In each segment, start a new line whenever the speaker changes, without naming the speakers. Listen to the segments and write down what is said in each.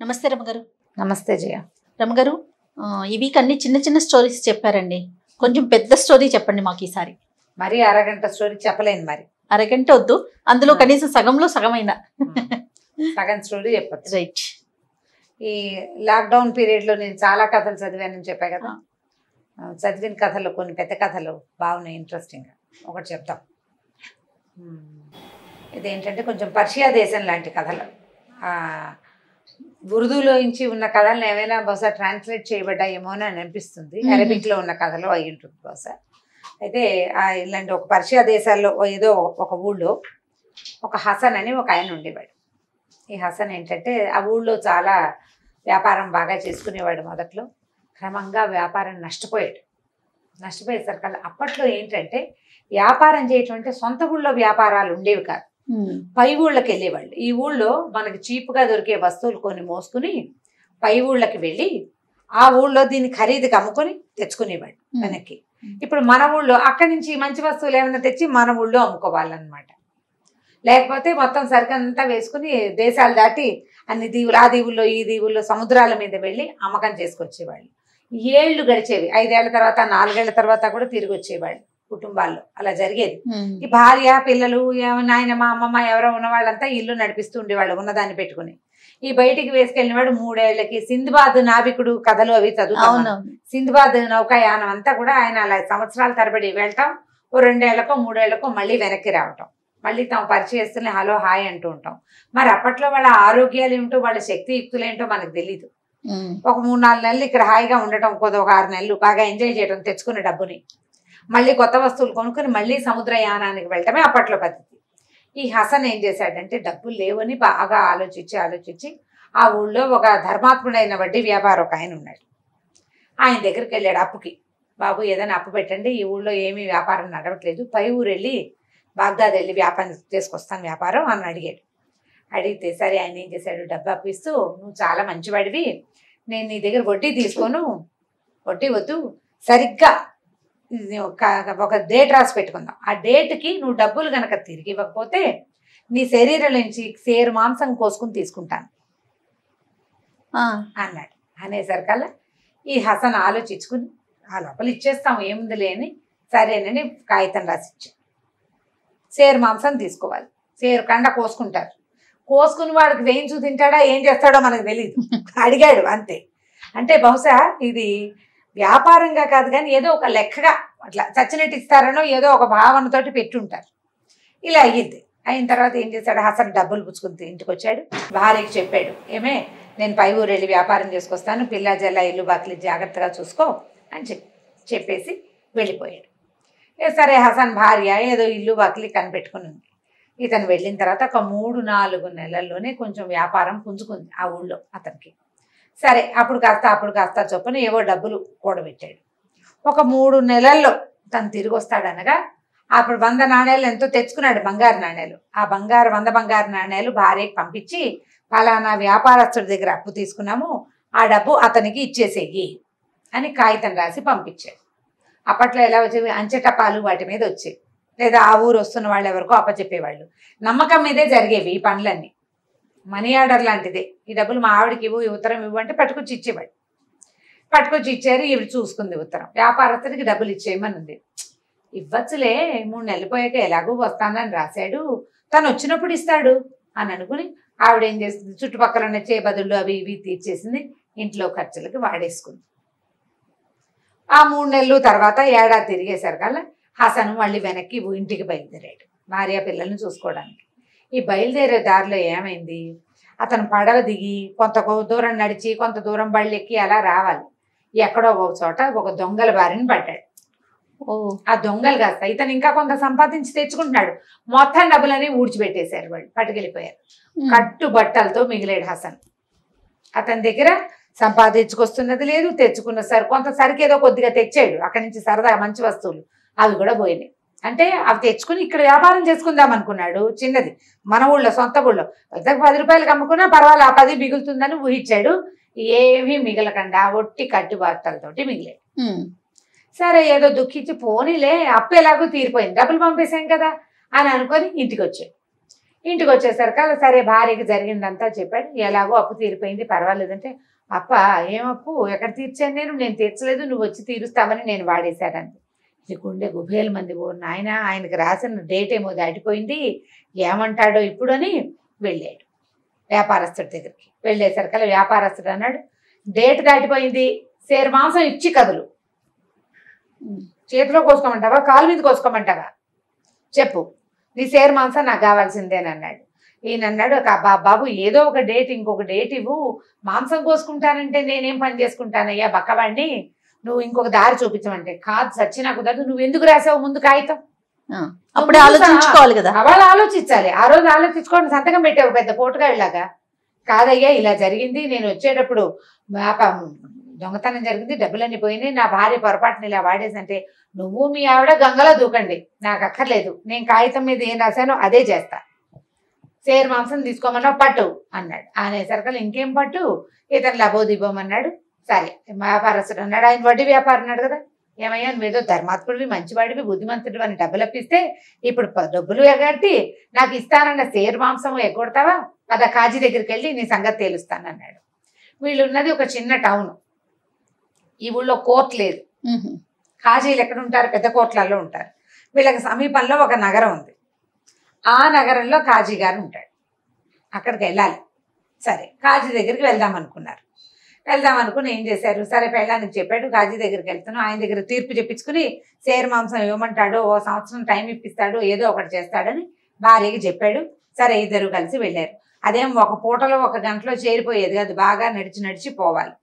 నమస్తే రమగారు.
నమస్తే జయ.
రమగారు వీక్ అన్ని చిన్న చిన్న స్టోరీస్ చెప్పారండి. కొంచెం పెద్ద స్టోరీ చెప్పండి మాకు ఈసారి.
మరీ అరగంట స్టోరీ చెప్పలేను మరి.
అరగంట వద్దు. అందులో. కనీసం సగంలో సగమైన.
సగం స్టోరీ చెప్పచ్చు.
రైట్.
ఈ లాక్డౌన్ పీరియడ్లో నేను చాలా కథలు చదివానని చెప్పా కదా. చదివిన కథలు కొన్ని పెద్ద కథలు బాగున్నాయి ఇంట్రెస్టింగ్ ఒకటి చెప్తాం. ఇదేంటంటే కొంచెం పర్షియా దేశం లాంటి కథలు. ఆ, ఉర్దూలో నుంచి ఉన్న కథలను ఏమైనా బహుశా ట్రాన్స్లేట్ చేయబడ్డాయేమో అని అనిపిస్తుంది.
మ్మ్.
అరబిక్లో ఉన్న కథలు అయి ఉంటుంది బహుశా. అయితే ఆ ఇలాంటి ఒక పర్షియా దేశాల్లో ఏదో ఒక ఊళ్ళో ఒక హసన్ అని ఒక ఆయన ఉండేవాడు. ఈ హసన్ ఏంటంటే ఆ ఊళ్ళో చాలా వ్యాపారం బాగా చేసుకునేవాడు మొదట్లో. క్రమంగా వ్యాపారం నష్టపోయాడు. నష్టపోయేసరికల్లా అప్పట్లో ఏంటంటే వ్యాపారం చేయటం అంటే సొంత ఊళ్ళో వ్యాపారాలు ఉండేవి కాదు. పై ఊళ్ళకి వెళ్ళేవాళ్ళు. ఈ ఊళ్ళో మనకి చీప్గా దొరికే వస్తువులు కొన్ని మోసుకుని పై ఊళ్ళకి వెళ్ళి ఆ ఊళ్ళో దీన్ని ఖరీదుకి అమ్ముకొని తెచ్చుకునేవాడు వెనక్కి. ఇప్పుడు మన ఊళ్ళో అక్కడి నుంచి మంచి వస్తువులు ఏమైనా తెచ్చి మన ఊళ్ళో అమ్ముకోవాలన్నమాట. లేకపోతే మొత్తం సరికంతా వేసుకుని దేశాలు దాటి అన్ని దీవులు ఆ దీవుల్లో ఈ దీవుల్లో సముద్రాల మీద వెళ్ళి అమ్మకం చేసుకొచ్చేవాళ్ళు. ఏళ్ళు గడిచేవి. ఐదేళ్ళ తర్వాత నాలుగేళ్ళ తర్వాత కూడా తిరిగి వచ్చేవాళ్ళు కుటుంబాల్లో. అలా జరిగేది. ఈ భార్య పిల్లలు ఏమ- నాయనమ్మ అమ్మమ్మ ఎవరో ఉన్న వాళ్ళంతా ఇల్లు నడిపిస్తూ ఉండేవాళ్ళు ఉన్నదాన్ని పెట్టుకుని. ఈ బయటికి వేసుకెళ్ళిన వాడు మూడేళ్ళకి సింధుబాద్ నావికుడు కథలు అవి.
అవునవును.
సింధుబాద్ నౌకాయానం అంతా కూడా ఆయన అలా సంవత్సరాల తరబడి వెళ్ళటం ఓ రెండేళ్ళకో మూడేళ్ళకో మళ్ళీ వెనక్కి రావటం. మళ్ళీ తమ పరిచయస్తుల్ని హలో హాయ్ అంటూ ఉంటాం. మరి అప్పట్లో వాళ్ళ ఆరోగ్యాలు ఏమిటో వాళ్ళ శక్తియుక్తులు ఏంటో మనకు తెలియదు
ఉమ్.
ఒక మూడు నాలుగు నెలలు ఇక్కడ హాయిగా ఉండటం కొద్ది ఒక ఆరు నెలలు బాగా ఎంజాయ్ చేయడం తెచ్చుకున్న డబ్బుని. మళ్ళీ కొత్త వస్తువులు కొనుక్కొని మళ్ళీ సముద్రయానానికి వెళ్ళటమే అప్పట్లో పద్ధతి. ఈ హసన్ ఏం చేశాడంటే డబ్బులు లేవని బాగా ఆలోచించి ఆలోచించి ఆ ఊళ్ళో ఒక ధర్మాత్ముడైన వడ్డీ వ్యాపారం ఒక ఆయన ఉన్నాడు. ఆయన దగ్గరికి వెళ్ళాడు అప్పుకి. బాబు ఏదైనా అప్పు పెట్టండి ఈ ఊళ్ళో ఏమీ వ్యాపారం నడవట్లేదు. పై ఊరు వెళ్ళి బాగ్దాద్ వెళ్ళి వ్యాపారం చేసుకొస్తాను వ్యాపారం అని అడిగాడు. అడిగితే సరే ఆయన ఏం చేశాడు? డబ్బు అప్పిస్తూ నువ్వు చాలా మంచివాడివి. నేను నీ దగ్గర వడ్డీ తీసుకోను. వడ్డీ వద్దు. సరిగ్గా ఒక ఒక డేట్ రాసి పెట్టుకుందాం. ఆ డేట్కి నువ్వు డబ్బులు గనక తిరిగి ఇవ్వకపోతే నీ శరీరం నుంచి సేరు మాంసం కోసుకుని తీసుకుంటాను. అన్నాడు. అనేసరికల్లా ఈ హసన్ ఆలోచించుకుని ఆ లోపల ఇచ్చేస్తాం ఏముందిలే అని సరేనని కాగితం రాసి ఇచ్చాడు. సేరు మాంసం తీసుకోవాలి. సేరు కండ కోసుకుంటారు. కోసుకుని వాడికి వేయించు తింటాడా ఏం చేస్తాడో మనకు తెలియదు అడిగాడు అంతే. అంటే బహుశా ఇది వ్యాపారంగా కాదు కానీ ఏదో ఒక లెక్కగా అట్లా చచ్చినట్టు ఇస్తారనో ఏదో ఒక భావనతోటి పెట్టుంటారు. ఇలా అయ్యింది. అయిన తర్వాత ఏం చేశాడు? హసన్ డబ్బులు పుచ్చుకుని ఇంటికి వచ్చాడు భార్యకి చెప్పాడు ఏమే నేను పై ఊరు వెళ్ళి వ్యాపారం చేసుకొస్తాను. పిల్ల జల్ల ఇల్లు బాకిలి జాగ్రత్తగా చూసుకో అని చెప్పి చెప్పేసి వెళ్ళిపోయాడు. సరే హసన్ భార్య ఏదో ఇల్లు బాకిలి కనిపెట్టుకుని ఉంది ఇతను వెళ్ళిన తర్వాత ఒక మూడు నాలుగు నెలల్లోనే కొంచెం వ్యాపారం పుంజుకుంది ఆ ఊళ్ళో అతనికి. సరే అప్పుడు కాస్త అప్పుడు కాస్త చొప్పున ఏవో డబ్బులు కూడబెట్టాడు. ఒక మూడు నెలల్లో తను తిరిగి వస్తాడనగా అప్పుడు వంద నాణేలు ఎంతో తెచ్చుకున్నాడు బంగారు నాణేలు. ఆ బంగారు వంద బంగారు నాణ్యాలు భార్యకి పంపించి ఫలానా వ్యాపారస్తుడి దగ్గర అప్పు తీసుకున్నాము ఆ డబ్బు అతనికి ఇచ్చేసేయి అని కాగితం రాసి పంపించాడు. అప్పట్లో ఎలా వచ్చేవి? అంచెటపాలు వాటి మీద వచ్చేవి. లేదా ఆ ఊరు వస్తున్న వాళ్ళు ఎవరికో అప్పచెప్పేవాళ్ళు. నమ్మకం మీదే జరిగేవి ఈ పనులన్నీ. మనీ ఆర్డర్ లాంటిదే. ఈ డబ్బులు మా ఆవిడకి ఇవ్వు ఈ ఉత్తరం ఇవ్వు అంటే పట్టుకొచ్చి ఇచ్చేవాడు. పట్టుకొచ్చి ఇచ్చారు ఈవిడ చూసుకుంది ఉత్తరం. వ్యాపారస్తుడికి డబ్బులు ఇచ్చేయమని ఉంది ఇవ్వచ్చులే మూడు నెలలు పోయాక ఎలాగో వస్తానని రాశాడు. తను వచ్చినప్పుడు ఇస్తాడు అని అనుకుని ఆవిడ ఏం చేస్తుంది? చుట్టుపక్కల ఉన్న చేబదుళ్ళు అవి ఇవి తీర్చేసింది. ఇంట్లో ఖర్చులకి వాడేసుకుంది. ఆ మూడు నెలలు తర్వాత ఏడాది తిరిగేసరికల్లా హసను మళ్ళీ వెనక్కి ఇంటికి బయలుదేరాడు. భార్య పిల్లల్ని చూసుకోవడానికి. ఈ బయలుదేరే దారిలో ఏమైంది? అతను పడవ దిగి కొంత దూరం నడిచి కొంత దూరం బళ్ళెక్కి అలా రావాలి. ఎక్కడో ఒక చోట ఒక దొంగల బారిన పడ్డాడు.
ఓ.
ఆ దొంగలు కాస్త ఇతను ఇంకా కొంత సంపాదించి తెచ్చుకుంటున్నాడు. మొత్తం డబ్బులని ఊడ్చిపెట్టేశారు వాళ్ళు పట్టుకెళ్ళిపోయారు. కట్టు బట్టలతో మిగిలాడు హసన్. అతని దగ్గర సంపాదించుకొస్తున్నది లేదు తెచ్చుకున్న సరి కొంత సరికి ఏదో కొద్దిగా తెచ్చాడు. అక్కడి నుంచి సరదాగా మంచి వస్తువులు అవి కూడా పోయినాయి. అంటే అవి తెచ్చుకుని ఇక్కడ వ్యాపారం చేసుకుందాం అనుకున్నాడు. చిన్నది. మన ఊళ్ళో సొంత ఊళ్ళో. పెద్దకు పది రూపాయలకి అమ్ముకున్నా పర్వాలేదు ఆ పది మిగులుతుందని ఊహించాడు. ఏమీ మిగలకుండా ఒట్టి కట్టు బట్టలతోటి మిగిలాడు.
ఉమ్.
సరే ఏదో దుఃఖించి పోనీలే అప్పు ఎలాగో తీరిపోయింది. డబ్బులు పంపేశాం కదా అని అనుకొని ఇంటికి వచ్చాడు ఇంటికి వచ్చేసరికి అలా సరే భార్యకి జరిగిందంతా చెప్పాడు. ఎలాగో అప్పు తీరిపోయింది పర్వాలేదంటే అప్ప ఏం అప్పు ఎక్కడ తీర్చాను నేను? నేను తీర్చలేదు నువ్వు వచ్చి తీరుస్తావని నేను వాడేశానంది. ఇది గుండె మంది ఓ నాయన ఆయనకి రాసిన డేట్ ఏమో దాటిపోయింది. ఏమంటాడో ఇప్పుడని వెళ్ళాడు వ్యాపారస్తుడి దగ్గరికి. వెళ్ళేసరికల్లా వ్యాపారస్తుడు అన్నాడు డేట్ దాటిపోయింది సేరు మాంసం ఇచ్చి కదులు. చేతిలో కోసుకోమంటావా కాలు మీద కోసుకోమంటావా? చెప్పు నీ సేరు మాంసం నాకు కావాల్సిందేనన్నాడు ఈయన అన్నాడు బాబు ఏదో ఒక డేట్ ఇంకొక డేట్ ఇవ్వు. మాంసం కోసుకుంటానంటే నేనేం పని చేసుకుంటానయ్యా బక్కవాడిని నువ్వు ఇంకొక దారి చూపించమంటే. కాదు సచ్చినా కుదరదు నువ్వు ఎందుకు రాసావు ముందు కాగితం?
అప్పుడే ఆలోచించుకోవాలి కదా.
వాళ్ళు ఆలోచించాలి. ఆ రోజు ఆలోచించుకోండి. సంతకం పెట్టావు పెద్ద పోటుగాళ్ళలాగా కాదయ్యా ఇలా జరిగింది. నేను వచ్చేటప్పుడు దొంగతనం జరిగింది. డబ్బులన్నీ పోయినాయి. నా భార్య పొరపాటుని ఇలా వాడేసంటే నువ్వు మీ ఆవిడ గంగలో దూకండి. నాకు అక్కర్లేదు. నేను కాగితం మీద ఏం రాశానో అదే చేస్తా. సేర్ మాంసం తీసుకోమన్నావు పట్టు అన్నాడు. అనేసరికి ఇంకేం పట్టు? ఇతను లబోదిబోమన్నాడు సరే వ్యాపారస్తుడు అన్నాడు ఆయన వడ్డీ వ్యాపారం అన్నాడు కదా. ఏమయ్యా నువ్వేదో ధర్మాత్ముడివి మంచివాడివి బుద్ధిమంతుడివి అని డబ్బులు అప్పిస్తే ఇప్పుడు డబ్బులు ఎగట్టి నాకు ఇస్తానన్న సేర్ మాంసం ఎగ్గొడతావా? అద కాజీ దగ్గరికి వెళ్ళి నీ సంగతి తేలుస్తానన్నాడు వీళ్ళు ఉన్నది ఒక చిన్న టౌన్. ఈ ఊళ్ళో కోర్టు లేదు. కాజీలు ఎక్కడ ఉంటారు? పెద్ద కోట్లలో ఉంటారు. వీళ్ళకి సమీపంలో ఒక నగరం ఉంది. ఆ నగరంలో కాజీ గారు ఉంటాడు. అక్కడికి వెళ్ళాలి. సరే కాజీ దగ్గరికి వెళ్దాం అనుకున్నారు. వెళ్దాం అనుకుని ఏం చేశారు? సరే పెళ్ళానికి చెప్పాడు. గాజీ దగ్గరికి వెళ్తాను ఆయన దగ్గర తీర్పు చెప్పించుకుని సేరు మాంసం ఇవ్వమంటాడు. ఓ సంవత్సరం టైం ఇప్పిస్తాడు. ఏదో ఒకటి చేస్తాడని భార్యకి చెప్పాడు. సరే ఇద్దరు కలిసి వెళ్ళారు. అదేం ఒక పూటలో ఒక గంటలో చేరిపోయేది కాదు. బాగా నడిచి నడిచి పోవాలి.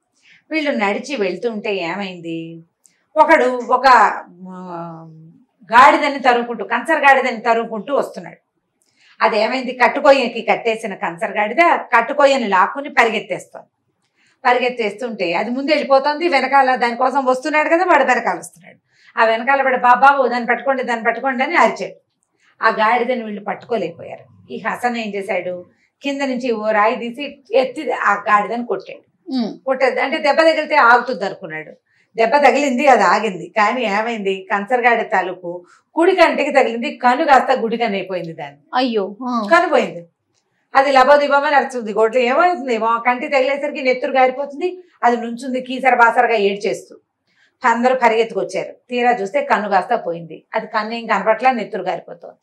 వీళ్ళు నడిచి వెళ్తుంటే ఏమైంది? ఒకడు ఒక గాడిదని తరుముకుంటూ కంచర్ గాడిదని తరుముకుంటూ వస్తున్నాడు. అదేమైంది? కట్టుకొయ్యకి కట్టేసిన కంచర్ గాడిద కట్టుకొయ్యని లాక్కుని పరిగెత్తేస్తుంది. పరిగెత్తేస్తుంటే అది ముందు వెళ్ళిపోతుంది వెనకాల దానికోసం వస్తున్నాడు కదా వాడు వెనకాల వస్తున్నాడు. ఆ వెనకాల వాడు బాబాబు దాన్ని పట్టుకోండి దాన్ని పట్టుకోండి అని అరిచాడు. ఆ గాడిదని వీళ్ళు పట్టుకోలేకపోయారు. ఈ హసన్ ఏం చేశాడు? కింద నుంచి ఓ రాయి తీసి ఎత్తి ఆ గాడిదని కొట్టాడు. కొట్టేది అంటే దెబ్బ తగిలితే ఆగుతుంది అనుకున్నాడు. దెబ్బ తగిలింది అది ఆగింది. కానీ ఏమైంది? కంచరగాడి తాలూకు కుడి కంటికి తగిలింది కను కాస్త గుడికని అయిపోయింది దాన్ని.
అయ్యో.
కనిపోయింది. అది లబోదిబోమని అరుస్తుంది గోట్లు ఏమవుతుంది? కంటి తగిలేసరికి నెత్తురు గారిపోతుంది. అది నుంచుంది కీసర బాసరగా ఏడ్చేస్తూ. అందరూ పరిగెత్తుకొచ్చారు. తీరా చూస్తే కన్ను కాస్త పోయింది. అది కన్ను ఏం కనపట్లా నెత్తురు గారిపోతుంది.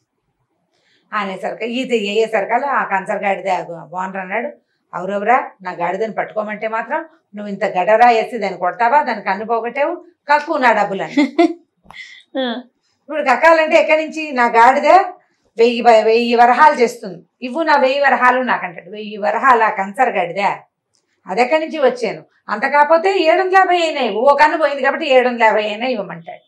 అనేసరికి ఇది అయ్యేసరికల్లా ఆ కంచర్ గాడిద ఓనర్ అన్నాడు. అవురవరా? నా గాడిదని పట్టుకోమంటే మాత్రం నువ్వు ఇంత గడరా వేసి దాన్ని కొడతావా? దాన్ని కన్ను పోగొట్టావు? కక్కు నా డబ్బులని. ఇప్పుడు కక్కాలంటే ఎక్కడి నుంచి? నా గాడిద వెయ్యి వెయ్యి వరహాలు చేస్తుంది. ఇవ్వు నా వెయ్యి వరహాలు నాకంటాడు. వెయ్యి వరహాలు ఆ కంచర్ గడిదా అదెక్కడి నుంచి వచ్చాను? అంత కాకపోతే ఏడు వందల యాభై అయినాయి ఓ కన్ను పోయింది కాబట్టి ఏడు వందల యాభై అయినా ఇవ్వమంటాడు.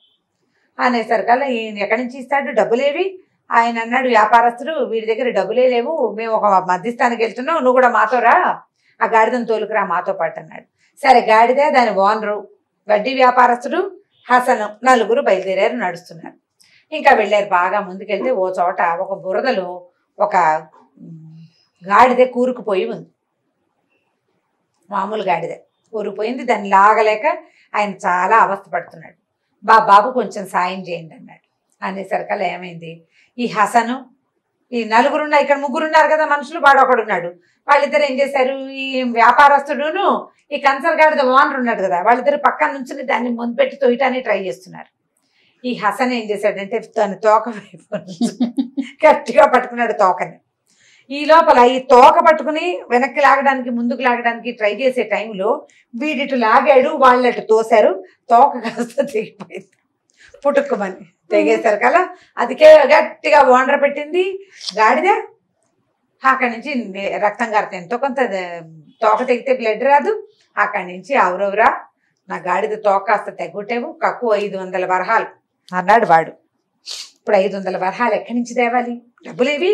అనేసరికల్లా ఈయన ఎక్కడి నుంచి ఇస్తాడు? డబ్బులేవి? ఆయన అన్నాడు వ్యాపారస్తుడు వీడి దగ్గర డబ్బులే లేవు. మేము ఒక మధ్యస్థానికి వెళ్తున్నాం. నువ్వు కూడా మాతో రా. ఆ గాడిదను తోలుకురా మాతో పాటు అన్నాడు. సరే గాడిదే దాని ఓనరు వడ్డీ వ్యాపారస్తుడు హసను నలుగురు బయలుదేరారు నడుస్తున్నారు. ఇంకా వెళ్ళారు బాగా ముందుకెళ్తే ఓ చోట ఒక బురదలో ఒక గాడిదే గాడిద కూరుకుపోయి ఉంది. మామూలు గాడిద కూరుకుపోయింది. దాన్ని లాగలేక ఆయన చాలా అవస్థ పడుతున్నాడు. బా బాబు కొంచెం సాయం చేయండి అన్నాడు. అనేసరికల్లా ఏమైంది? ఈ హసను ఈ నలుగురున్న ఇక్కడ ముగ్గురున్నారు కదా మనుషులు వాడు ఒకడున్నాడు. వాళ్ళిద్దరు ఏం చేశారు? ఈ వ్యాపారస్తుడును ఈ కన్సర్ గాడిద ఓనర్ ఉన్నాడు కదా వాళ్ళిద్దరు పక్కన నుంచి దాన్ని ముందు పెట్టి తొయ్యటానికి ట్రై చేస్తున్నారు. ఈ హసన్ ఏం చేశాడంటే తన తోక వైపు గట్టిగా పట్టుకున్నాడు తోకని. ఈ లోపల ఈ తోక పట్టుకుని వెనక్కి లాగడానికి ముందుకు లాగడానికి ట్రై చేసే టైంలో వీడిటు లాగాడు వాళ్ళటు తోశారు తోక కాస్త తెగిపోయింది. పుట్టుక్కుమని తెగేశారు కదా అదికే గట్టిగా ఓనర్ పెట్టింది. గాడిద అక్కడి నుంచి రక్తం కారుతుంది ఎంతో కొంత తోక తెగితే బ్లడ్ రాదు. అక్కడి నుంచి అవురవురా నా గాడిద తోక కాస్త తెగొట్టేవు కక్కు ఐదు వందల వరహాలు. అన్నాడు వాడు. ఇప్పుడు ఐదు వందల వరహాలు ఎక్కడి నుంచి తేవాలి? డబ్బులేవి?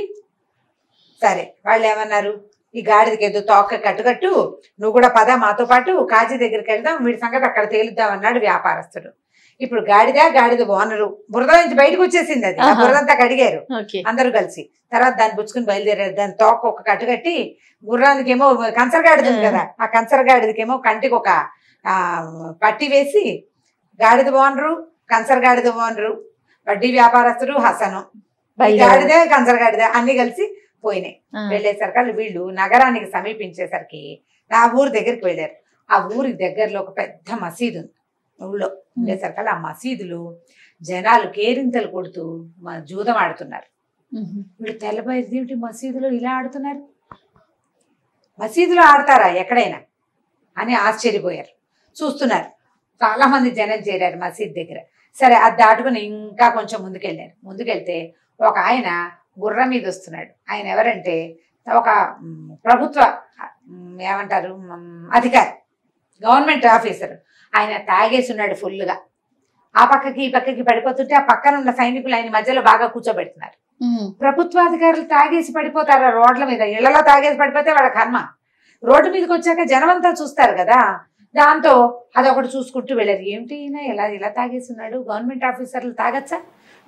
సరే వాళ్ళు ఏమన్నారు ఈ గాడిదకి ఏదో తోక కట్టుకట్టు నువ్వు కూడా పద మాతో పాటు కాజీ దగ్గరికి వెళ్దాం వీడి సంగతి అక్కడ తేలుద్దాం అన్నాడు వ్యాపారస్తుడు. ఇప్పుడు గాడిద గాడిద ఓనరు బురద నుంచి బయటకు వచ్చేసింది అది. బురదంతా కడిగారు. అందరూ కలిసి. తర్వాత దాన్ని పుచ్చుకుని బయలుదేరారు. దాని తోక ఒక కట్టు కట్టి గుర్రానికి ఏమో కంచరగాడిది ఉంది కదా. ఆ కంచరగాడిదికి ఏమో కంటికి ఒక ఆ, పట్టి వేసి గాడిద ఓనరు కంచరగాడిద ఓనరు వడ్డీ వ్యాపారస్తుడు హసను. గాడిద కంచరగాడిద అన్ని కలిసి పోయినాయి. వెళ్ళేసరికి వీళ్ళు నగరానికి సమీపించేసరికి ఆ ఊరు దగ్గరికి వెళ్ళారు. ఆ ఊరికి దగ్గరలో ఒక పెద్ద మసీదు ఉంది. ఊళ్ళో ఉండేసరికి ఆ మసీదులో జనాలు కేరింతలు కొడుతూ జూదం ఆడుతున్నారు. వీళ్ళు తెల్లబోయేది ఏమిటి మసీదులో ఇలా ఆడుతున్నారు? మసీదులో ఆడతారా ఎక్కడైనా? అని ఆశ్చర్యపోయారు. చూస్తున్నారు. చాలా మంది జనం చేరారు మసీద్ దగ్గర. సరే అది దాటుకుని ఇంకా కొంచెం ముందుకెళ్ళారు. ముందుకెళ్తే ఒక ఆయన గుర్రం మీద వస్తున్నాడు. ఆయన ఎవరంటే ఒక ప్రభుత్వ ఏమంటారు అధికారి గవర్నమెంట్ ఆఫీసర్. ఆయన తాగేసి ఉన్నాడు ఫుల్గా ఆ పక్కకి ఈ పక్కకి పడిపోతుంటే ఆ పక్కన ఉన్న సైనికులు ఆయన మధ్యలో బాగా కూర్చోబెడుతున్నారు. ప్రభుత్వాధికారులు తాగేసి పడిపోతారా రోడ్ల మీద? ఇళ్ళలో తాగేసి పడిపోతే వాళ్ళ కర్మ. రోడ్డు మీదకి వచ్చాక జనమంతా చూస్తారు కదా. దాంతో అదొకటి చూసుకుంటూ వెళ్ళారు. ఏమిటి ఈయన? ఇలా ఇలా తాగేసి ఉన్నాడు గవర్నమెంట్ ఆఫీసర్లు తాగచ్చా?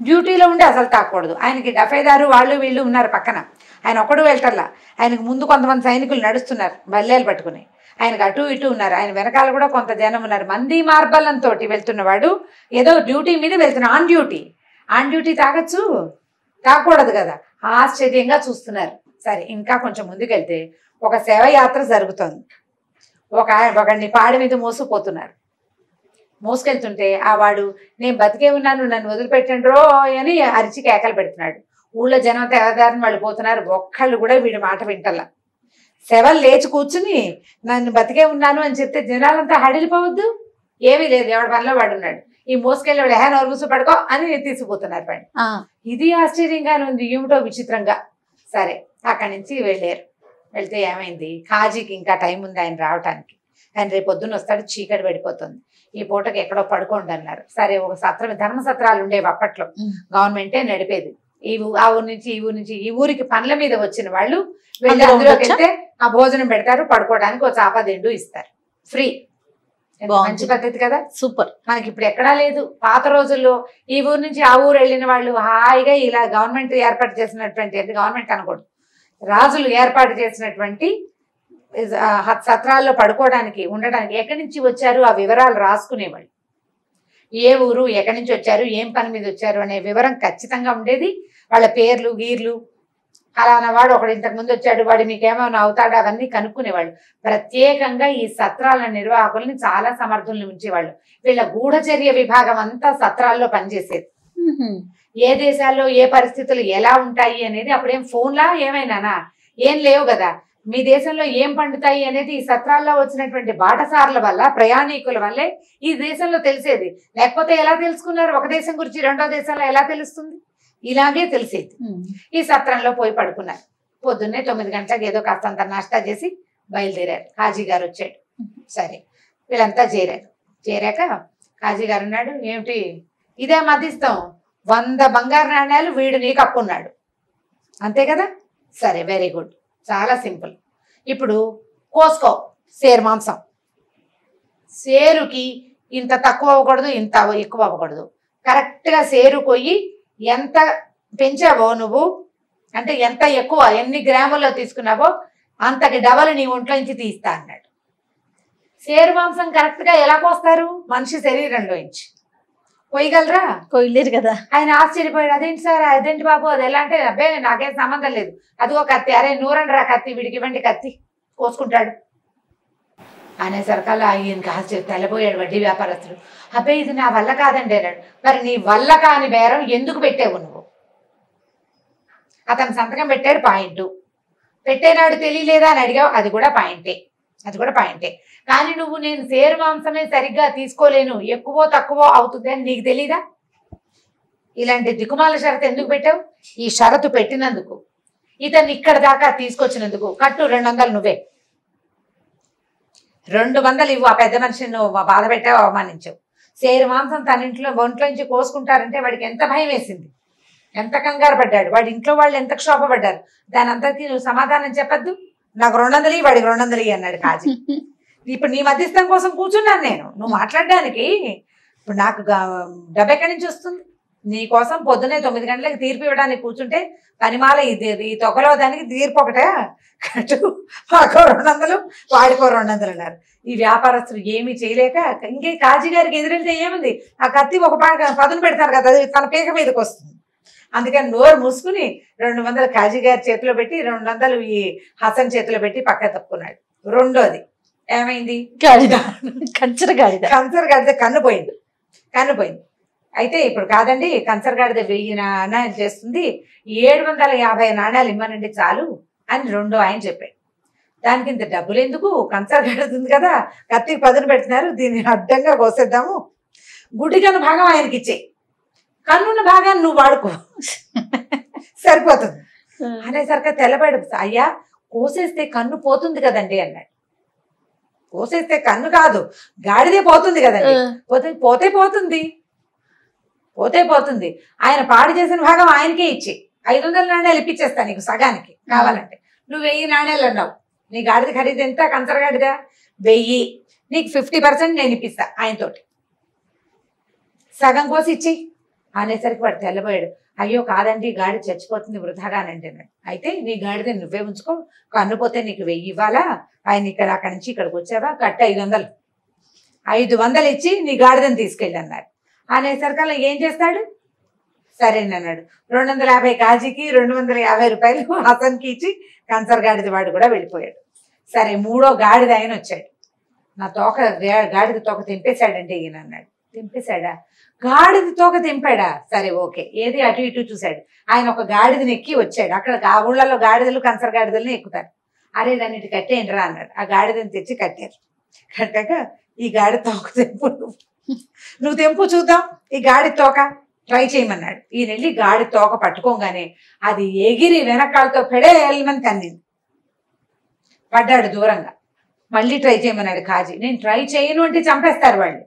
డ్యూటీలో ఉండి అసలు తాగకూడదు ఆయనకి డఫేదారు వాళ్ళు వీళ్ళు ఉన్నారు పక్కన. ఆయన ఒక్కడు వెళ్ళటల్లా ఆయనకు ముందు కొంతమంది సైనికులు నడుస్తున్నారు బల్లేలు పట్టుకుని. ఆయనకు అటు ఇటు ఉన్నారు. ఆయన వెనకాల కూడా కొంత జనం ఉన్నారు. మంది మార్బలంతో వెళ్తున్నవాడు ఏదో డ్యూటీ మీద వెళ్తున్నా. On duty. ఆన్ డ్యూటీ తాగొచ్చు? తాగకూడదు కదా. ఆశ్చర్యంగా చూస్తున్నారు. సరే ఇంకా కొంచెం ముందుకెళ్తే ఒక సేవయాత్ర జరుగుతోంది. ఒక ఒకడిని పాడి మీద మోసుకుపోతున్నారు. మోసుకెళ్తుంటే ఆ వాడు నేను బతికే ఉన్నాను నన్ను వదిలిపెట్టండి రో అని అరిచి కేకలు పెడుతున్నాడు. ఊళ్ళో జనం తెల్లదారిని వాళ్ళు పోతున్నారు. ఒక్కళ్ళు కూడా వీడి మాట వింటల్లా శవలు లేచి కూర్చుని నన్ను బతికే ఉన్నాను అని చెప్తే జనాలంతా హడిలిపోవద్దు. ఏమీ లేదు ఎవడి పనిలో వాడు ఉన్నాడు. ఈ మోసుకెళ్ళి వాడు హే నోరు పడుకో అని తీసుకుపోతున్నారు వాడిని. ఇది ఆశ్చర్యంగానే ఉంది ఏమిటో విచిత్రంగా. సరే అక్కడి నుంచి వెళ్ళారు. వెళ్తే ఏమైంది? కాజీకి ఇంకా టైం ఉంది ఆయన రావటానికి. ఆయన రేపు పొద్దున్న వస్తాడు చీకటి పడిపోతుంది. ఈ పూటకి ఎక్కడో పడుకోండి అన్నారు. సరే ఒక సత్రం ధర్మ సత్రాలు ఉండేవి అప్పట్లో. గవర్నమెంటే నడిపేది. ఈ ఆ ఊరు నుంచి ఈ ఊరు నుంచి ఈ ఊరికి పనుల మీద వచ్చిన వాళ్ళు వెళ్ళి
అందులో
అందులోకి? వెళ్తే ఆ భోజనం పెడతారు పడుకోవడానికి ఒక చాప దిండు ఇస్తారు. ఫ్రీ. మంచి పద్ధతి కదా?
సూపర్.
మనకి ఇప్పుడు ఎక్కడా లేదు. పాత రోజుల్లో ఈ ఊరు నుంచి ఆ ఊరు వెళ్ళిన వాళ్ళు హాయిగా ఇలా గవర్నమెంట్ ఏర్పాటు చేసినటువంటి గవర్నమెంట్ అనకూడదు. రాజులు ఏర్పాటు చేసినటువంటి సత్రాల్లో పడుకోవడానికి ఉండడానికి ఎక్కడి నుంచి వచ్చారు? ఆ వివరాలు రాసుకునేవాళ్ళు. ఏ ఊరు ఎక్కడి నుంచి వచ్చారు? ఏం పని మీద వచ్చారు? అనే వివరం ఖచ్చితంగా ఉండేది. వాళ్ళ పేర్లు గీర్లు అలానా వాడు ఒకడు ఇంతకు ముందు వచ్చాడు వాడు మీకేమైనా అవుతాడు? అవన్నీ కనుక్కునేవాళ్ళు. ప్రత్యేకంగా ఈ సత్రాల నిర్వాహకుల్ని చాలా సమర్థులను ఉంచేవాళ్ళు. వీళ్ళ గూఢచర్య విభాగం అంతా సత్రాల్లో పనిచేసేది. ఏ దేశాల్లో ఏ పరిస్థితులు ఎలా ఉంటాయి అనేది అప్పుడేం ఫోన్లా ఏమైనానా? ఏం లేవు కదా. మీ దేశంలో ఏం పండుతాయి అనేది ఈ సత్రాల్లో వచ్చినటువంటి బాటసార్ల వల్ల ప్రయాణికుల వల్లే ఈ దేశంలో తెలిసేది. లేకపోతే ఎలా తెలుసుకున్నారు? ఒక దేశం గురించి రెండో దేశంలో ఎలా తెలుస్తుంది? ఇలాగే తెలిసేది. ఈ సత్రంలో పోయి పడుకున్నారు. పొద్దున్నే తొమ్మిది గంటలకు ఏదో కాస్తంత నాష్టా చేసి బయలుదేరారు. కాజీ గారు వచ్చాడు. సరే. వీళ్ళంతా చేరారు. చేరాక కాజీ గారు ఉన్నాడు. ఏమిటి? ఇదే మధ్యస్థం. వంద బంగారు నాణ్యాలు వీడు నీకు అప్పున్నాడు. అంతే కదా? సరే వెరీ గుడ్ చాలా సింపుల్. ఇప్పుడు కోసుకో సేరు మాంసం. సేరుకి ఇంత తక్కువ అవ్వకూడదు ఇంత ఎక్కువ అవ్వకూడదు. కరెక్ట్గా సేరు కొయ్యి ఎంత పెంచావో నువ్వు అంటే ఎంత ఎక్కువ ఎన్ని గ్రాముల్లో తీసుకున్నావో అంతకి డబల్ నీ ఒంట్లో నుంచి తీస్తా అన్నాడు. సేరు మాంసం కరెక్ట్గా ఎలా కోస్తారు? మనిషి శరీరంలో నుంచి కొయ్యగలరా?
కొయ్యలేరు కదా.
ఆయన ఆశ్చర్యపోయాడు. అదేంటి సార్? అదేంటి బాబు? అది ఎలా అంటే అబ్బే నాకేం సంబంధం లేదు. అదిగో కత్తి. అరే నూరండి రా కత్తి. వీడికి ఇవ్వండి కత్తి. కోసుకుంటాడు. అనేసరికల్లా ఈయనకి ఆశ్చర్యం తెల్లబోయాడు వడ్డీ వ్యాపారస్తుడు. అబ్బే ఇది నా వల్ల కాదండి అన్నాడు. మరి నీ వల్ల కాని బేరం ఎందుకు పెట్టావు నువ్వు? అతను సంతకం పెట్టాడు పాయింట్. పెట్టేనాడు తెలియలేదా అని అడిగావు? అది కూడా పాయింటే. అది కూడా పాయింటే. కానీ నువ్వు నేను సేరు మాంసమే సరిగ్గా తీసుకోలేను. ఎక్కువ తక్కువ అవుతుంది అని నీకు తెలీదా? ఇలాంటి దిగుమాల షరతు ఎందుకు పెట్టావు? ఈ షరతు పెట్టినందుకు. ఇతన్ని ఇక్కడ దాకా తీసుకొచ్చినందుకు. కట్టు రెండు వందలు నువ్వే. రెండు వందలు ఇవ్వు. ఆ పెద్ద మనిషిని నువ్వు బాధ పెట్టావు అవమానించావు. సేరు మాంసం తన ఇంట్లో ఒంట్లో నుంచి కోసుకుంటారంటే వాడికి ఎంత భయం వేసింది? ఎంత కంగారు పడ్డాడు? వాడి ఇంట్లో వాళ్ళు ఎంత క్షోభపడ్డారు? దాని అంతటికీ నువ్వు సమాధానం చెప్పద్దు? నాకు రెండు వందలు వాడికి రెండు వందలు అన్నాడు కాజీ. ఇప్పుడు నీ మధ్యస్థం కోసం కూర్చున్నాను నేను. నువ్వు మాట్లాడడానికి ఇప్పుడు నాకు డబ్బు ఎక్కడి నుంచి వస్తుంది? నీ కోసం పొద్దునే తొమ్మిది గంటలకు తీర్పు ఇవ్వడానికి కూర్చుంటే పనిమాల ఇది ఈ తొక్కలో దానికి తీర్పు ఒకటే. కట్టు మాకో రెండు వందలు వాడికో రెండు వందలు అన్నారు. ఈ వ్యాపారస్తులు ఏమీ చేయలేక ఇంకే కాజీ గారికి ఎదురెళ్తే ఏముంది? ఆ కత్తి ఒక పదును పెడతారు కదా అది తన పీక మీదకి వస్తుంది. అందుకని నోరు మూసుకుని రెండు వందలు కాజీ గారి చేతిలో పెట్టి రెండు వందలు ఈ హసన్ చేతిలో పెట్టి పక్క తప్పుకున్నాడు. రెండోది ఏమైంది?
గాడిద. కంచర గాడిద.
కన్సర్ గాడిద కన్ను పోయింది. కన్ను పోయింది. అయితే ఇప్పుడు కాదండి కన్సర్ గాడిద వెయ్యి నాణ్యాలు చేస్తుంది. ఏడు వందల యాభై నాణ్యాలు ఇమ్మనండి చాలు అని రెండో ఆయన చెప్పాడు. దానికి ఇంత డబ్బులు ఎందుకు? కన్సర్ గాడిద ఉంది కదా కత్తికి పదును పెడుతున్నారు దీన్ని అడ్డంగా కోసేద్దాము. గుడ్డి కన్ను భాగం ఆయనకి ఇచ్చేయి. కన్నున్న భాగాన్ని నువ్వు వాడుకో. సరిపోతుంది. అనేసరికి తెల్లబడి అయ్యా కోసేస్తే కన్ను పోతుంది కదండి అన్నాడు. కోసేస్తే కన్ను కాదు గాడిదే పోతుంది కదండి. పోతే పోతే పోతుంది. పోతే పోతుంది. ఆయన పాడు చేసిన భాగం ఆయనకే ఇచ్చి. ఐదు వందల నాణ్యాలు ఇప్పించేస్తా నీకు సగానికి కావాలంటే. నువ్వు వెయ్యి నాణ్యాలు అన్నావు. నీ గాడిద ఖరీదు ఎంత? కంచర గాడిద? వెయ్యి. నీకు ఫిఫ్టీ పర్సెంట్ నేను ఇప్పిస్తా ఆయనతోటి. సగం కోసి ఇచ్చి అనేసరికి వాడు తెల్లబోయాడు. అయ్యో కాదండి గాడి చచ్చిపోతుంది వృధాగానంటే అయితే నీ గాడిద నువ్వే ఉంచుకో. కన్నుపోతే నీకు వెయ్యి ఇవ్వాలా? ఆయన ఇక్కడ అక్కడి నుంచి ఇక్కడికి వచ్చావా? కట్ట ఐదు వందలు. ఐదు వందలు ఇచ్చి నీ గాడిదని తీసుకెళ్ళి అన్నారు అనేసరికి అలా ఏం చేస్తాడు? సరేనన్నాడు అన్నాడు. రెండు వందల యాభై కాజీకి రెండు వందల యాభై రూపాయలు హసన్కి ఇచ్చి కన్సర్ గాడిద వాడు కూడా వెళ్ళిపోయాడు. సరే మూడో గాడిద ఆయన వచ్చాడు. నా తోక గాడిద తోక తెంపేశాడంటే ఈయన అన్నాడు. తెంపేశాడా? గాడిద తోక తెంపాడా? సరే ఓకే. ఏది అటు ఇటు చూశాడు. ఆయన ఒక గాడిదని ఎక్కి వచ్చాడు. అక్కడ ఆ ఊళ్ళలో గాడిదలు కన్సర్ గాడిదలని ఎక్కుతారు. అరే దాన్నిటి కట్టేయండి రా అన్నాడు. ఆ గాడిదని తెచ్చి కట్టారు. కట్టాక ఈ గాడి తోక తెంపు నువ్వు. నువ్వు తెంపు చూద్దాం. ఈ గాడి తోక ట్రై చేయమన్నాడు. ఈయన వెళ్ళి గాడి తోక పట్టుకోగానే అది ఎగిరి వెనకాలతో పెడే వెళ్ళమని తన్నింది. పడ్డాడు దూరంగా. మళ్ళీ ట్రై చేయమన్నాడు కాజీ. నేను ట్రై చేయను అంటే చంపేస్తారు వాళ్ళు.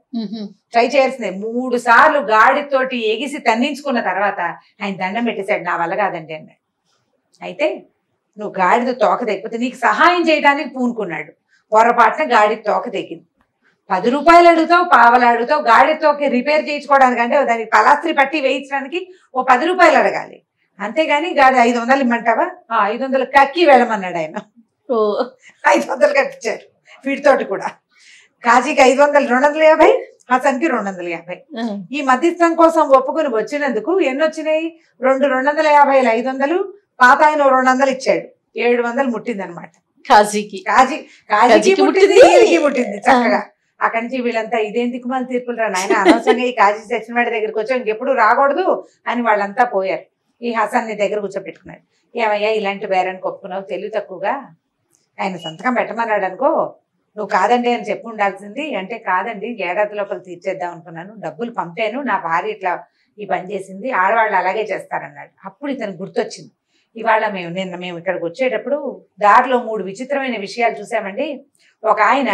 ట్రై చేయాల్సిందే. మూడు సార్లు గాడితోటి ఎగిసి తన్నించుకున్న తర్వాత ఆయన దండం పెట్టేశాడు. నా వల్ల కాదండి అన్నాడు. అయితే నువ్వు గాడిద తోక తెగిపోతే నీకు సహాయం చేయడానికి పూనుకున్నాడు. పొరపాటున గాడి తోక తెగింది. పది రూపాయలు అడుగుతావు పావలు అడుగుతావు గాడి తోక రిపేర్ చేయించుకోవడానికి అంటే దానికి పలాస్త్రి పట్టి వేయించడానికి ఓ పది రూపాయలు అడగాలి. అంతేగాని గాడి ఐదు వందలు ఇమ్మంటావా? ఆ ఐదు వందలు కక్కి వెళ్ళమన్నాడు ఆయన.
ఓ.
ఐదు వందలు కట్టించారు వీటితోటి కూడా. కాజీకి ఐదు వందలు రెండు వందల యాభై హసన్కి రెండు వందల యాభై. ఈ మధ్యస్థం కోసం ఒప్పుకుని వచ్చినందుకు ఎన్ని వచ్చినాయి రెండు రెండు వందల యాభై ఐదు వందలు పాత ఆయన రెండు వందలు ఇచ్చాడు. ఏడు వందలు ముట్టింది అనమాట
కాజీకి.
కాజీ కాజీకి ముట్టింది. ఈయనకి ముట్టింది చక్కగా. అక్కడి నుంచి వీళ్ళంతా ఇదేం దిక్కుమాల తీర్పులు రా నాయన? అనవసరంగా ఈ కాజీ చచ్చిన వాడి దగ్గరికి వచ్చాం ఇంకెప్పుడు రాకూడదు అని వాళ్ళంతా పోయారు. ఈ హసన్ని దగ్గర కూర్చోబెట్టుకున్నాడు. ఏమయ్యా ఇలాంటి బేరానికి ఒప్పుకున్నావు? తెలివి తక్కువగా. ఆయన సంతకం పెట్టమన్నాడు అనుకో నువ్వు కాదండి అని చెప్పు ఉండాల్సింది. అంటే కాదండి ఏడాది లోపల తీర్చేద్దాం అనుకున్నాను. డబ్బులు పంపాను. నా భార్య ఇట్లా ఈ పని చేసింది. ఆడవాళ్ళు అలాగే చేస్తారన్నాడు. అప్పుడు ఇతను గుర్తొచ్చింది. ఇవాళ మేము నిన్న మేము ఇక్కడికి వచ్చేటప్పుడు దారిలో మూడు విచిత్రమైన విషయాలు చూసామండి. ఒక ఆయన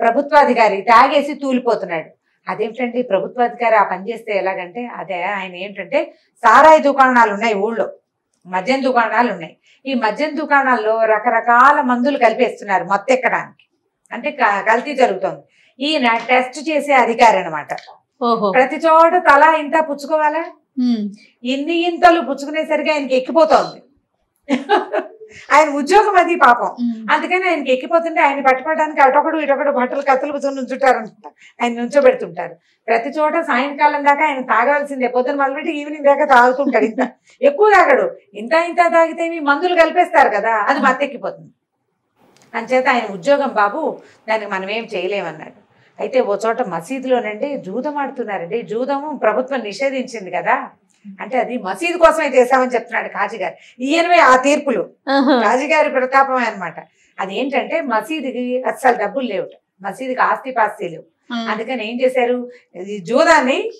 ప్రభుత్వాధికారి తాగేసి తూలిపోతున్నాడు. అదేమిటండి ప్రభుత్వాధికారి ఆ పని చేస్తే ఎలాగంటే అదే ఆయన ఏంటంటే సారాయి దుకాణాలు ఉన్నాయి ఊళ్ళో. మద్యం దుకాణాలు ఉన్నాయి. ఈ మద్యం దుకాణాల్లో రకరకాల మందులు కలిపేస్తున్నారు మొత్తెక్కడానికి. అంటే కల్తీ జరుగుతోంది. ఈయన టెస్ట్ చేసే అధికారి అనమాట ప్రతి చోట తల ఇంత పుచ్చుకోవాలా. ఇన్ని ఇంతలు పుచ్చుకునేసరికి ఆయనకి ఎక్కిపోతోంది. ఆయన ఉద్యోగం అది పాపం. అందుకని ఆయనకి ఎక్కిపోతుంటే ఆయన పట్టుకోవడానికి అటొకడు ఇటొకడు బట్టలు కత్తులు కూర్చొని ఉంచుంటారనమాట ఆయన నుంచోబెడుతుంటారు. ప్రతి చోట సాయంకాలం దాకా ఆయన తాగాల్సిందే పొద్దున మొదలుపెట్టి ఈవినింగ్ దాకా తాగుతుంటాడు ఇంత. ఎక్కువ తాగడు. ఇంత ఇంత తాగితే మందులు కలిపేస్తారు కదా? అది మత్తెక్కిపోతుంది. అంచేత ఆయన ఉద్యోగం బాబు దానికి మనం ఏం చేయలేమన్నాడు. అయితే ఓ చోట మసీదులోనండి జూదం ఆడుతున్నారండి. జూదము ప్రభుత్వం నిషేధించింది కదా. అంటే అది మసీదు కోసమే చేశామని చెప్తున్నాడు కాజీ గారు. ఈయనవే ఆ తీర్పులు.
ఆహా.
రాజుగారి ప్రతాపమే అన్నమాట. అది ఏంటంటే మసీదుకి అస్సలు డబ్బులు లేవుట మసీదుకి ఆస్తి పాస్తి లేవు. అందుకని ఏం చేశారు? ఈ జూదాన్ని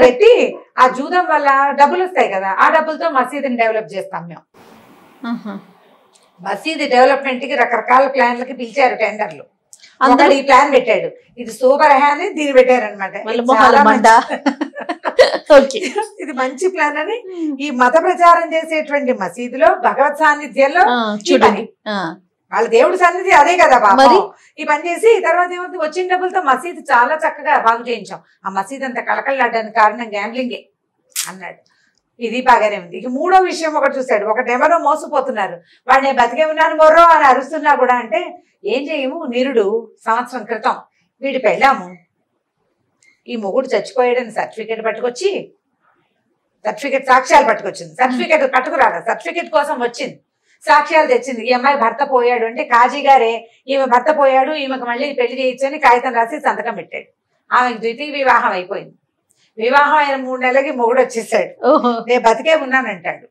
పెట్టి ఆ జూదం వల్ల డబ్బులు వస్తాయి కదా. ఆ డబ్బులతో మసీదుని డెవలప్ చేస్తాం మేము. మసీదు డెవలప్మెంట్కి రకరకాల ప్లాన్లకి పిలిచారు టెండర్లు
అందరూ
ఈ ప్లాన్ పెట్టాడు. ఇది సూపర్ హే అని దీన్ని పెట్టారు అనమాట
వాళ్ళ మొహాల మంట ఓకే.
ఇది మంచి ప్లాన్ అని ఈ మత ప్రచారం చేసేటువంటి మసీదులో భగవత్ సాన్నిధ్యంలో
చూడండి.
వాళ్ళ దేవుడి సన్నిధి అదే కదా బాబా? ఈ పని చేసి తర్వాత ఏమవుతుంది? వచ్చిన డబ్బులతో మసీదు చాలా చక్కగా బాగు చేయించాం. ఆ మసీద్ అంత కళకళలాడడానికి కారణం గ్యాంబ్లింగే అన్నాడు. ఇది బాగానే ఉంది. ఇక మూడో విషయం ఒకటి చూశాడు. ఒకటెవరో మోసపోతున్నారు. వాడిని బతికే ఉన్నాను మొర్రో అని అరుస్తున్నా కూడా అంటే ఏం చేయము? నిరుడు సంవత్సరం క్రితం వీడి పెళ్ళాము ఈ మొగుడు చచ్చిపోయాడని సర్టిఫికేట్ పట్టుకొచ్చి సర్టిఫికెట్ సాక్ష్యాలు పట్టుకొచ్చింది. సర్టిఫికెట్ పట్టుకురాలి? సర్టిఫికెట్ కోసం వచ్చింది. సాక్ష్యాలు తెచ్చింది. ఈ అమ్మాయి భర్త పోయాడు అంటే కాజీ గారే ఈమె భర్త పోయాడు ఈమెకు మళ్ళీ పెళ్ళి చేయొచ్చని కాగితం రాసి సంతకం పెట్టాడు. ఆమెకు ద్వితీయ వివాహం అయిపోయింది. వివాహం అయిన మూడు నెలలకి మొగుడు వచ్చేసాడు. నేను బతికే ఉన్నానంటాడు.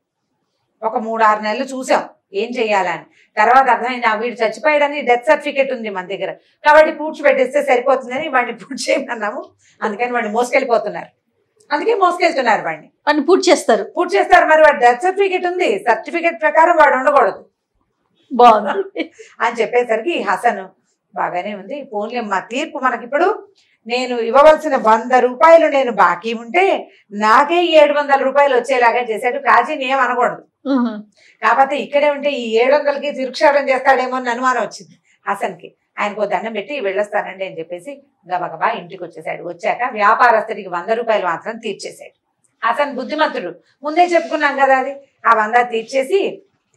ఒక మూడు ఆరు నెలలు చూసాం ఏం చెయ్యాలని. తర్వాత అర్థమైంది ఆ వీడు చచ్చిపోయాడని డెత్ సర్టిఫికేట్ ఉంది మన దగ్గర. కాబట్టి పూడ్చి పెట్టేస్తే సరిపోతుందని వాడిని పూడ్చి చేయమన్నాము. అందుకని వాడిని మోసుకెళ్ళిపోతున్నారు. అందుకే మోసుకెళ్తున్నారు వాడిని.
వాడిని పూర్తి చేస్తారు.
పూర్తి చేస్తారు మరి వాడి డెత్ సర్టిఫికేట్ ఉంది. సర్టిఫికేట్ ప్రకారం వాడు ఉండకూడదు.
బాగుంది.
అని చెప్పేసరికి హసన్ బాగానే ఉంది. పోన్లే మా తీర్పు మనకిప్పుడు నేను ఇవ్వవలసిన వంద రూపాయలు నేను బాకీ ఉంటే నాకే ఏడు వందల రూపాయలు వచ్చేలాగా చేశాడు. కాజీని ఏం అనకూడదు. కాకపోతే ఇక్కడే ఉంటే ఈ ఏడు వందలకి తిరుక్షేపం చేస్తాడేమో అని అనుమానం వచ్చింది హసన్కి ఆయనకు దండం పెట్టి వెళ్ళొస్తానండి అని చెప్పేసి గబగబా ఇంటికి వచ్చేసాడు. వచ్చాక వ్యాపారస్తుడికి వంద రూపాయలు మాత్రం తీర్చేశాడు. హసన్ బుద్ధిమంతుడు. ముందే చెప్పుకున్నాం కదా అది. ఆ వంద తీర్చేసి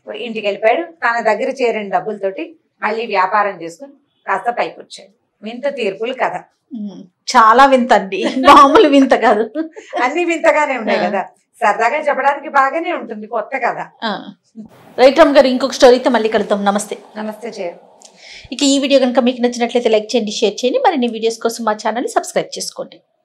ఇంటికి వెళ్ళిపోయాడు. తన దగ్గర చేరిన డబ్బులతోటి మళ్ళీ వ్యాపారం చేసుకుని కాస్త పైకి వచ్చాడు. వింత తీర్పులు కథ.
చాలా వింత అండి మామూలు వింత కాదు.
అన్ని వింతగానే ఉన్నాయి. కదా. సరదాగా చెప్పడానికి బాగానే ఉంటుంది కొత్త కథ.
రైట్ రామ్ గారు ఇంకొక స్టోరీతో మళ్ళీ కలుద్దాం. నమస్తే.
నమస్తే చే
ఇక ఈ వీడియో కనుక మీకు నచ్చినట్లయితే లైక్ చేయండి షేర్ చేయండి. మరిన్ని వీడియోస్ కోసం మా ఛానల్ని సబ్స్క్రైబ్ చేసుకోండి.